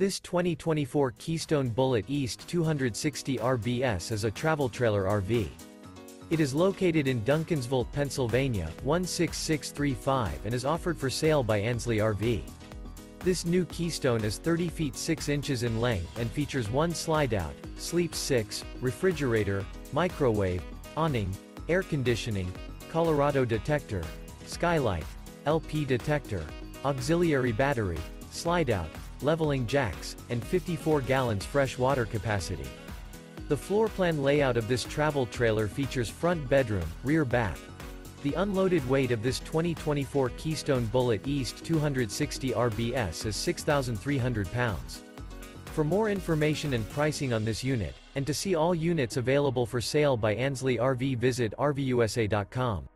This 2024 Keystone Bullet East 260 RBS is a travel trailer RV. It is located in Duncansville, Pennsylvania, 16635 and is offered for sale by Ansley RV. This new Keystone is 30 feet 6 inches in length and features one slide-out, sleep 6, refrigerator, microwave, awning, air conditioning, Colorado detector, skylight, LP detector, auxiliary battery, slide-out, leveling jacks, and 54 gallons fresh water capacity. The floor plan layout of this travel trailer features front bedroom, rear bath. The unloaded weight of this 2024 Keystone Bullet East 260 RBS is 6,300 pounds. For more information and pricing on this unit, and to see all units available for sale by Ansley RV visit RVUSA.com.